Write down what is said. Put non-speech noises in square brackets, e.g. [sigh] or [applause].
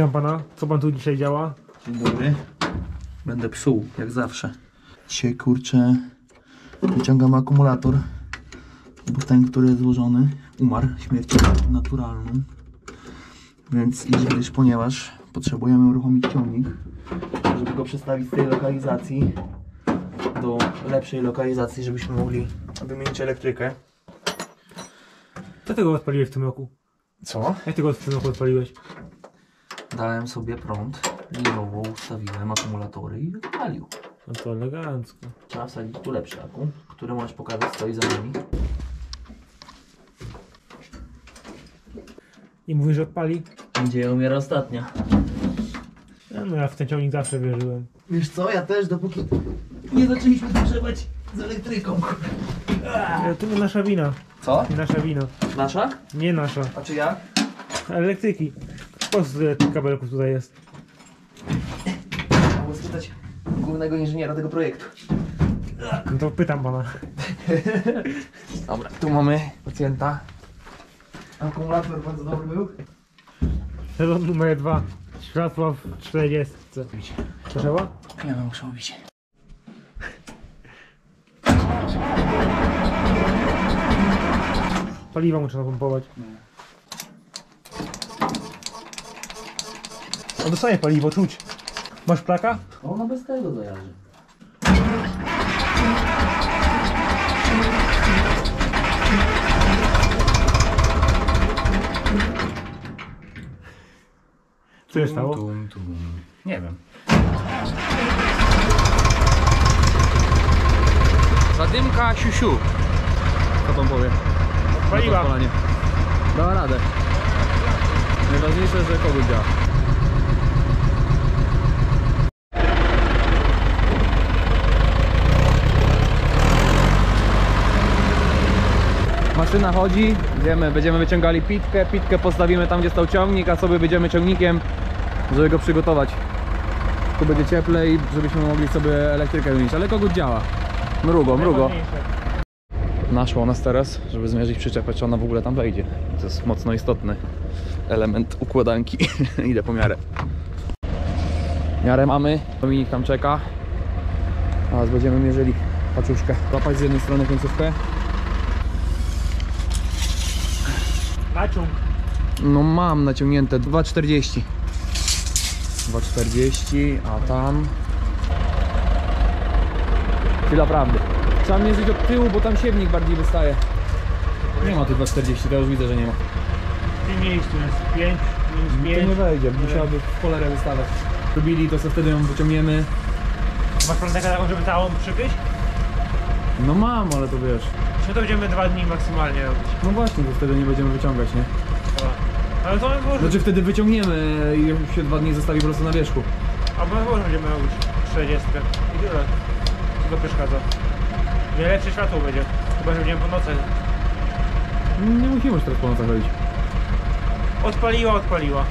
Witam pana. Co pan tu dzisiaj działa? Dzień dobry. Będę psuł, jak zawsze. Dzisiaj kurczę wyciągam akumulator, bo ten, który jest złożony, umarł śmiercią naturalną. Więc gdyż, ponieważ potrzebujemy uruchomić ciągnik, żeby go przestawić z tej lokalizacji do lepszej lokalizacji, żebyśmy mogli wymienić elektrykę. Co ty go odpaliłeś w tym roku? Co? Jak ty go w tym roku odpaliłeś? Dałem sobie prąd, linowo ustawiłem akumulatory i odpalił. No to elegancko. Trzeba wsadzić tu lepszy aku, który możesz pokazać stoi za nami. I mówisz, że odpali? Gdzie umiera ostatnia. Ja, no ja w ten ciągnik zawsze wierzyłem. Wiesz co, ja też dopóki nie zaczęliśmy zagrzewać z elektryką. Ale to nie nasza wina. Co? Nie nasza wina. Nasza? Nie nasza. A czy ja? Elektryki. Po tych kabelków tutaj jest. Mogę spytać głównego inżyniera tego projektu. No to pytam pana. Dobra, tu mamy pacjenta. Akumulator bardzo dobry był. Sezon numer dwa. Światła w 40. Trzeba? Nie no, muszę ubić. Paliwa mu trzeba pompować. No dostaje paliwo, czuć. Masz plaka? Ona bez tego dojarzy. Co się stało? Tum, tum. Nie wiem. Zadymka siusiu. Co pan powie? Paliwa. Dała radę. Najważniejsze, że kogut działa. Maszyna chodzi, idziemy, będziemy wyciągali pitkę, pitkę postawimy tam gdzie stał ciągnik, a sobie będziemy ciągnikiem, żeby go przygotować. Tu będzie cieplej, żebyśmy mogli sobie elektrykę wymienić, ale kogut działa. Mrugo, mrugo. Naszło nas teraz, żeby zmierzyć przyczepę, czy ona w ogóle tam wejdzie. To jest mocno istotny element układanki. [laughs] Idę po miarę. Miarę mamy, Dominik tam czeka. Teraz będziemy mierzyli paczuszkę. Łapać z jednej strony końcówkę. Naciąg. No mam naciągnięte 2,40 2,40, a tam. Chwila prawdy. Trzeba mierzyć od tyłu, bo tam siewnik bardziej wystaje. Nie ma tu 2,40, to już widzę, że nie ma. W tym miejscu jest 5, minus To 5. nie wejdzie, musiałaby w cholerę wystawać. Robili to co wtedy ją wyciągniemy. Masz pan taką, żeby całą przykryć? No mam, ale to wiesz Czy to będziemy dwa dni maksymalnie robić? No właśnie, to wtedy nie będziemy wyciągać, nie? Dobra. Ale to my może... Znaczy wtedy wyciągniemy i się dwa dni zostawi po prostu na wierzchu Albo my może będziemy robić 40. I tyle. Co to przeszkadza? Nie lepsze światło będzie. Chyba, że będziemy po nocy. Nie musimy już teraz po nocach chodzić Odpaliła, odpaliła.